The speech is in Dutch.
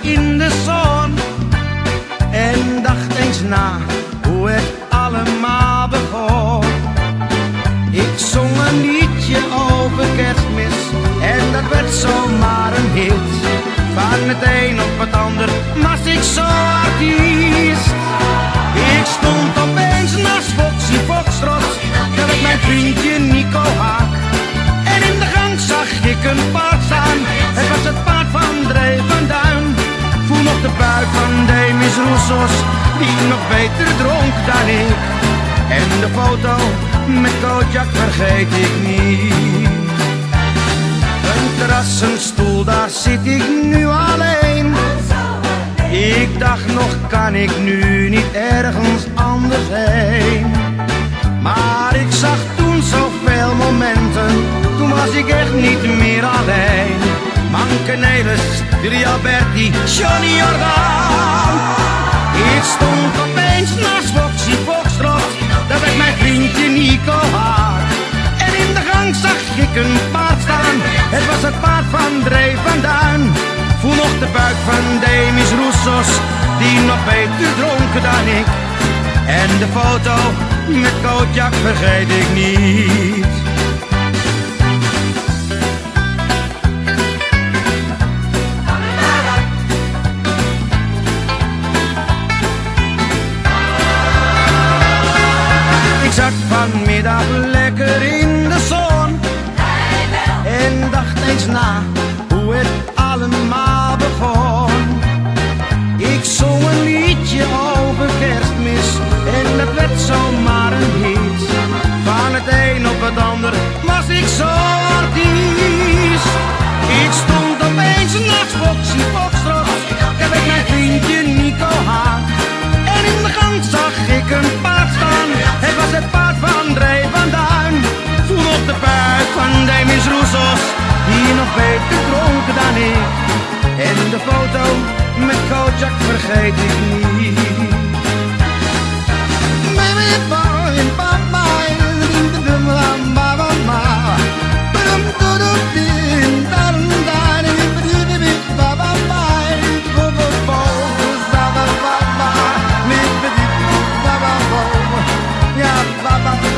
in de zon. En dacht eens na hoe het allemaal begon. Ik zong een liedje over kerstmis en dat werd zomaar een hit. Van meteen op het ander was ik zo. Die nog beter dronk dan ik. En de foto met Kojak vergeet ik niet. Een terrassenstoel, daar zit ik nu alleen. Ik dacht nog, kan ik nu niet ergens anders heen? Maar ik zag toen zoveel momenten, toen was ik echt niet meer alleen. Manke Nelis, Willy Alberti, Johnny Jordaan. Ik stond opeens naast Foxy Foxtrot, dat werd mijn vriendje Nico Haak. En in de gang zag ik een paard staan, het was het paard van Dre van Duin. Voel nog de buik van Demis Roussos, die nog beter dronken dan ik. En de foto met Kojak vergeet ik niet. Zat vanmiddag lekker in de zon. En dacht eens na taking me. Maybe falling you.